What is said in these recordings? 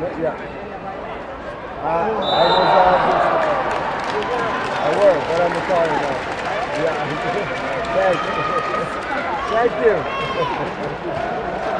Yeah. Uh, I was uh, just, I work, but I'm retired now. Yeah. Thank you. Thank you.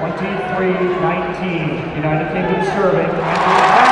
Twenty-three nineteen, United Kingdom serving.